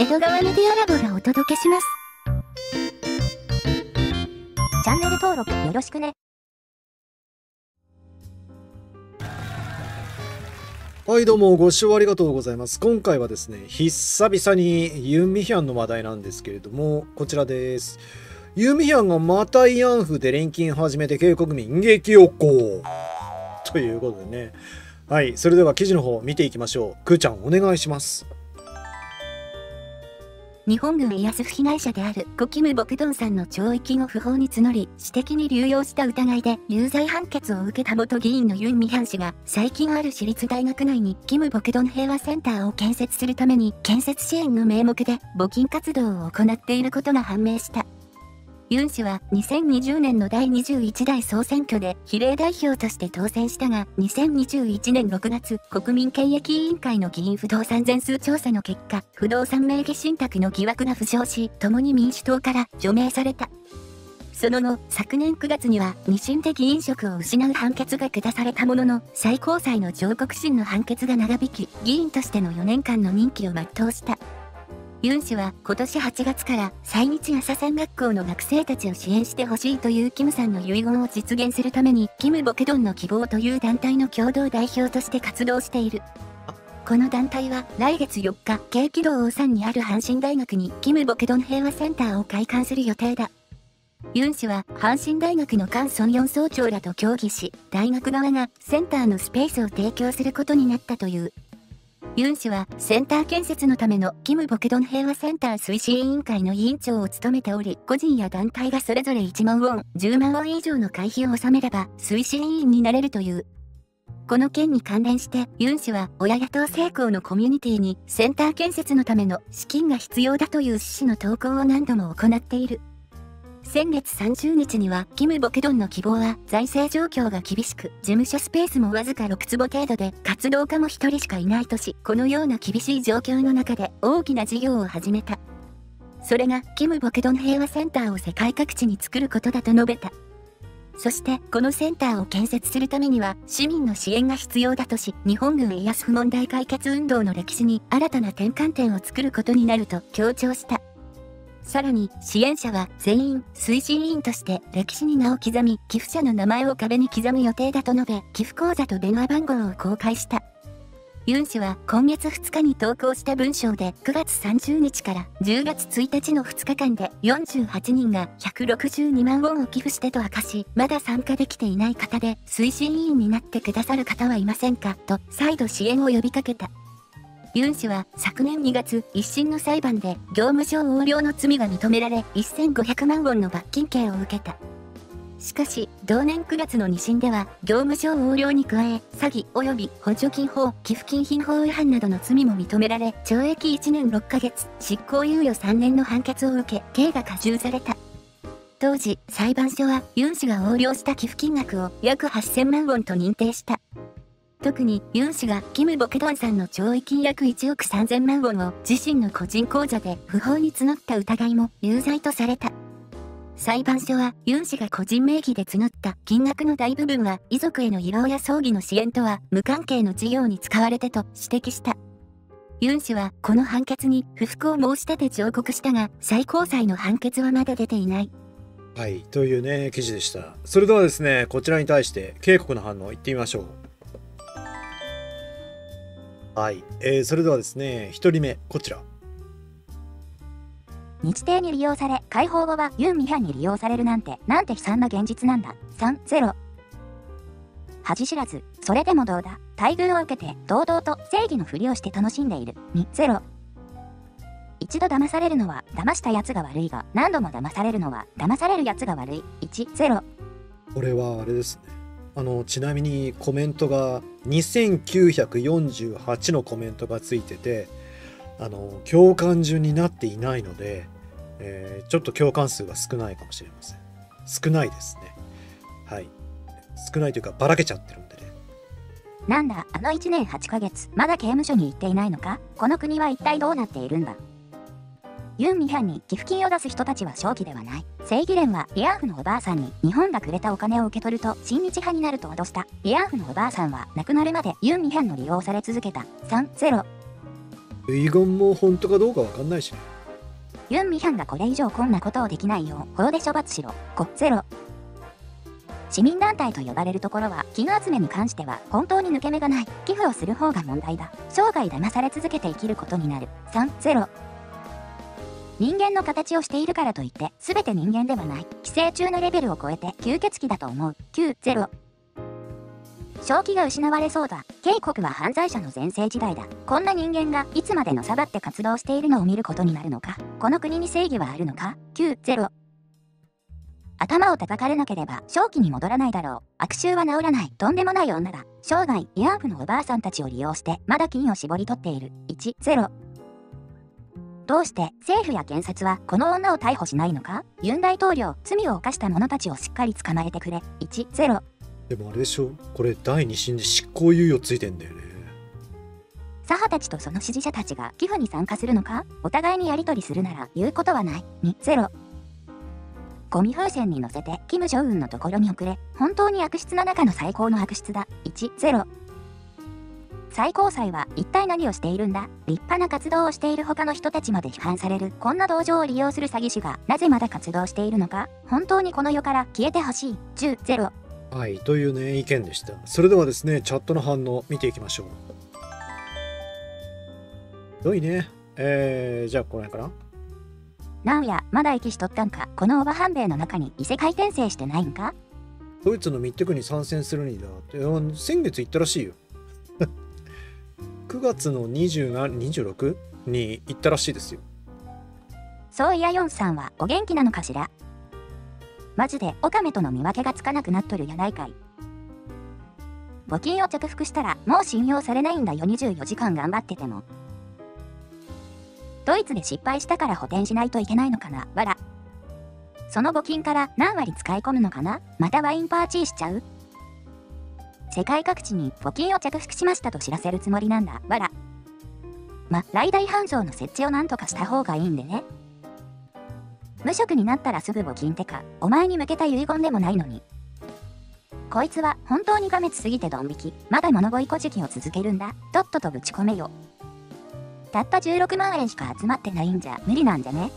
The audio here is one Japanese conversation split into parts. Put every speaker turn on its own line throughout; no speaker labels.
江戸川メディアラボがお届けします。
チャンネル登録よろしくね。
はいどうもご視聴ありがとうございます。今回はですね、久々にユン・ミヒャンの話題なんですけれども、こちらです。ユン・ミヒャンがまた慰安婦で錬金始めて警告民撃を行ということでね。はい、それでは記事の方見ていきましょう。くーちゃんお願いします。
日本軍慰安婦被害者であるコキム・ボクドンさんの懲役を不法に募り、私的に流用した疑いで有罪判決を受けた元議員のユン・ミハン氏が、最近ある私立大学内にキム・ボクドン平和センターを建設するために、建設支援の名目で募金活動を行っていることが判明した。ユン氏は2020年の第21代総選挙で比例代表として当選したが、2021年6月、国民権益委員会の議員不動産全数調査の結果、不動産名義信託の疑惑が浮上し、共に民主党から除名された。その後、昨年9月には、二審で議員職を失う判決が下されたものの、最高裁の上告審の判決が長引き、議員としての4年間の任期を全うした。ユン氏は今年8月から在日朝鮮学校の学生たちを支援してほしいというキムさんの遺言を実現するために、キム・ボケドンの希望という団体の共同代表として活動している。この団体は来月4日、京畿道オ山にある阪神大学にキム・ボケドン平和センターを開館する予定だ。ユン氏は阪神大学の菅ソンヨン総長らと協議し、大学側がセンターのスペースを提供することになったという。ユン氏はセンター建設のためのキム・ボケドン平和センター推進委員会の委員長を務めており、個人や団体がそれぞれ1万ウォン、10万ウォン以上の会費を納めれば推進委員になれるという。この件に関連して、ユン氏は親野党成功のコミュニティにセンター建設のための資金が必要だという趣旨の投稿を何度も行っている。先月30日には、キム・ボケドンの希望は、財政状況が厳しく、事務所スペースもわずか6坪程度で、活動家も1人しかいないとし、このような厳しい状況の中で、大きな事業を始めた。それが、キム・ボケドン平和センターを世界各地に作ることだと述べた。そして、このセンターを建設するためには、市民の支援が必要だとし、日本軍慰安婦問題解決運動の歴史に新たな転換点を作ることになると強調した。さらに、支援者は全員推進委員として歴史に名を刻み、寄付者の名前を壁に刻む予定だと述べ、寄付口座と電話番号を公開した。ユン氏は今月2日に投稿した文章で9月30日から10月1日の2日間で48人が162万ウォンを寄付してと明かし、まだ参加できていない方で推進委員になってくださる方はいませんかと再度支援を呼びかけた。ユン氏は昨年2月、一審の裁判で業務上横領の罪が認められ、1500万ウォンの罰金刑を受けた。しかし、同年9月の2審では、業務上横領に加え、詐欺及び補助金法、寄付金品法違反などの罪も認められ、懲役1年6ヶ月、執行猶予3年の判決を受け、刑が加重された。当時、裁判所は、ユン氏が横領した寄付金額を約8000万ウォンと認定した。特にユン氏がキム・ボケドンさんの懲役約1億3000万ウォンを自身の個人口座で不法に募った疑いも有罪とされた。裁判所はユン氏が個人名義で募った金額の大部分は遺族への慰労や葬儀の支援とは無関係の事業に使われてと指摘した。ユン氏はこの判決に不服を申し立て上告したが最高裁の判決はまだ出ていない。
はい、というね、記事でした。それではですね、こちらに対して警告の反応いってみましょう。はい、えー、それではですね、1人目、こちら。
日程に利用され、解放後はユン・ミハンに利用されるなんて、なんて悲惨な現実なんだ。3、0。恥知らず、それでもどうだ。待遇を受けて、堂々と正義のふりをして楽しんでいる。2、0。一度騙されるのは、騙した奴が悪いが、何度も騙されるのは、騙される奴が悪い。1、0。
これはあれですね。あの、ちなみにコメントが2948のコメントがついてて、あの、共感順になっていないので、えーちょっと共感数が少ないかもしれません。少ないですね。はい。少ないというか、ばらけちゃってるんでね。
なんだ、あの1年8ヶ月、まだ刑務所に行っていないのか？この国は一体どうなっているんだ？ユン・ミハンに寄付金を出す人たちは正気ではない。正義連はリアーフのおばあさんに日本がくれたお金を受け取ると親日派になると脅した。リアーフのおばあさんは亡くなるまでユン・ミハンの利用をされ続けた。3、0。
遺言も本当かどうかわかんないしね。
ユン・ミヒャンがこれ以上こんなことをできないよう法で処罰しろ。5、0。市民団体と呼ばれるところは、寄付集めに関しては本当に抜け目がない。寄付をする方が問題だ。生涯騙され続けて生きることになる。3、0。人間の形をしているからといって、全て人間ではない。寄生虫のレベルを超えて吸血鬼だと思う。9、0。正気が失われそうだ。警国は犯罪者の全盛時代だ。こんな人間がいつまでのさばって活動しているのを見ることになるのか。この国に正義はあるのか ?9、0。頭を叩かれなければ正気に戻らないだろう。悪臭は治らない。とんでもない女だ。生涯、慰安婦のおばあさんたちを利用して、まだ金を絞り取っている。1、0。どうして政府や検察はこの女を逮捕しないのか？ユン大統領、罪を犯した者たちをしっかり捕まえてくれ。1、0。
でもあれでしょこれ第2審で執行猶予ついてんだよね。
左派たちとその支持者たちが寄付に参加するのか？お互いにやり取りするなら言うことはない。2、0。ゴミ風船に乗せてキム・ジョンウンのところに送れ。本当に悪質な中の最高の悪質だ。1、0。最高裁は一体何をしているんだ？立派な活動をしている他の人たちまで批判されるこんな道場を利用する詐欺師がなぜまだ活動しているのか？本当にこの世から消えてほしい10、0。
はい、というね、意見でした。それではですね、チャットの反応見ていきましょう。どいね。えー、じゃあこれかな。
なんや、まだ息しとったんか？このオバハンベイの中に異世界転生してないんか？
ドイツの密着に参戦するにだって、先月行ったらしいよ。9月の27 26に行ったらしいですよ。
そういやヨンさんはお元気なのかしら？マジでオカメとの見分けがつかなくなっとるやないかい。募金を着服したらもう信用されないんだよ24時間頑張ってても。ドイツで失敗したから補填しないといけないのかな？わら。その募金から何割使い込むのかな？またワインパーチーしちゃう？世界各地に募金を着服しましたと知らせるつもりなんだ。わら。ま、来大繁盛の設置をなんとかした方がいいんでね。無職になったらすぐ募金ってか、お前に向けた遺言でもないのに。こいつは本当にがめつすぎてドン引き。まだ物乞い小じきを続けるんだ。とっととぶち込めよ。たった16万円しか集まってないんじゃ無理なんじゃね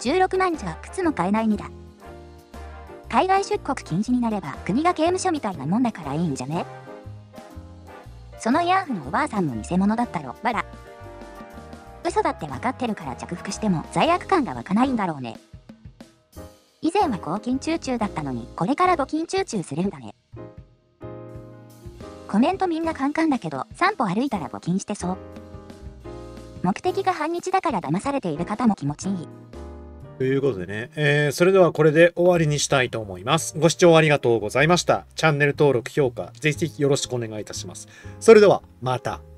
?16 万じゃ靴も買えないにだ。海外出国禁止になれば国が刑務所みたいなもんだからいいんじゃね？そのヤーフのおばあさんも偽物だったろ。わら。嘘だって分かってるから着服しても罪悪感が湧かないんだろうね。以前は抗菌チューチューだったのに、これから募金チューチューするんだね。コメントみんなカンカンだけど、散歩歩いたら募金してそう。目的が反日だから騙されている方も気持ちいい。
ということでね、えー、それではこれで終わりにしたいと思います。ご視聴ありがとうございました。チャンネル登録、評価、ぜひぜひよろしくお願いいたします。それでは、また。